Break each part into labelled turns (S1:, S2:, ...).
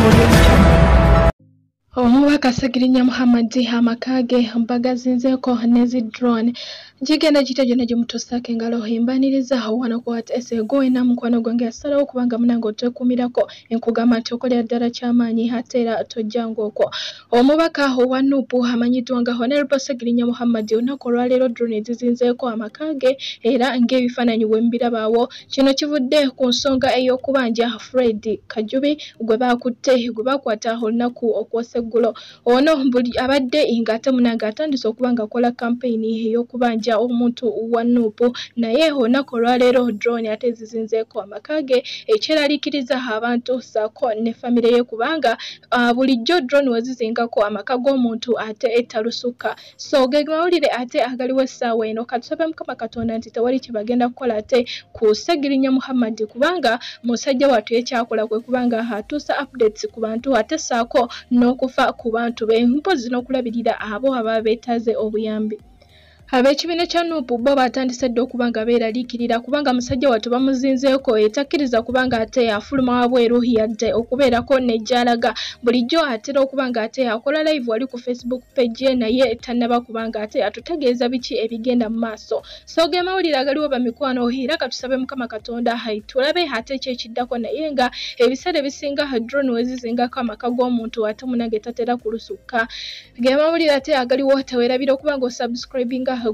S1: Audio Jungle. Kasagirinya Muhammad amakage mbagazinzeeko nezi drone gigenda gitya gyonna gimutuusaako engalo himbaniriza wano kwat ese gowena mukwano gwange yasalawo kubanga munange otwekumirako enkugamba nti okolera ddala kyamaanyi ate era tojjanga okwo omubaka owa nuupu amanyiddwa nga honorable Sagirinya Muhammad olunaku olwaleero drone ezizinzeeko amakage era ng'ebifaananyi bwe mbirabaawo. Kino kivudde ku nsonga ey'okubanja Fred Kajubi gwe baakutte gwe baakwata olunaku okwoseggulo ono buli abadde ng'ate munange atandise okuba ng'akola kampeyini ey'okubanja omuntu wa nuupu. Naye olunaku olwaleero drone ate ezizinzeeko amaka ge ekyeraliikiriza abantu ssaako ne famire ye kubanga uh, bulijjo drone wezizingako amaka g'omuntu ate etalusukka so ge mawulire ate agaliwo essaawa eno. Katusabe mukama katonda nti tewali kye bagenda kukola ate ku Ssegirinya Muhammad kubanga musajja wattu ekyakola kwe kubanga atuusa updates ku bantu ate ssaako n'okufa ku bantu be mpozi n'okulabirira abo ababa beetaaze obuyambi ab'ekibiina kya nuupu bo batandise dde okuba nga beeraliikirira kubanga musajja wattu bamuzinzeeko etakkiriza kubanga ate afuluma wabweru yadde okubeerako kone bulijjo atera okuba nga ate akola live wali ku facebook page ye naye tannaba kubanga ate atutegeeza biki ebigenda mu maaso. So ge mawulire agaliwo bamikwano era katusabe mukama katonda tulabe ate ekyekiddako naye nga ebiseera ebisinga drone wezizingako amaka g'omuntu ate munange tatera kulusukka. Ge mawulire ate agaliwo teweerabira okuba nga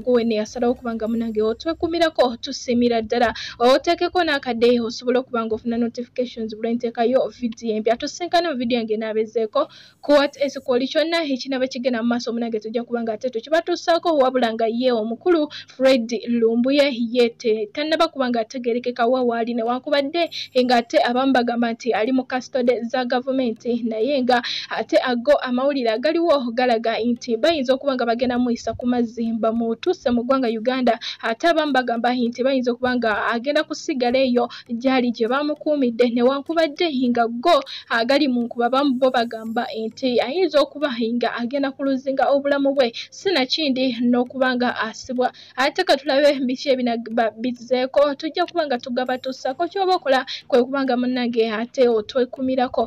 S1: gowene yasalawo kubanga munange otwekumirako tusiimira ddala. Oteekeko n'akadde osobola okuba nga ofuna notifications bula nteekayo vidiyo empya. Tusinkane mu vidiyo yange naabezeeko kuwat esikwoli kyonna ekinaba kigenda mu maaso munange tujja kuba nga ate tukibatuusaako wabula nga ye omukulu fred lumbuye ye tannaba kuba nga ategeerekekawa waali newankubadde ng'ate abamu bagamba nti ali mu kasitode za gavumenti naye nga ate ago amawulire agaliwo galaga nti bayinza okuba nga bagenda muyisa ku mazzi bamu tuuse mu ggwanga Uganda ate abamu bagamba nti bayinza okuba nga agenda kusigala eyo gyali gye bamukuumidde. Newankubadde nga go agali mu nkuba abamu bo bagamba nti ayinza okuba nga agenda kuluzinga obulamu bwe. Sinakindi n'okuba nga asibwa. Ate katulabe biki ebinaba bizeeko? Tujja kuba nga tugabatuusako kyoba okola kwe kubanga munnange ate otwekumirako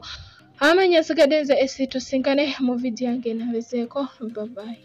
S1: amanya nsigadde nze esi tusinkane mu vidiyo yange nabezeeko babayi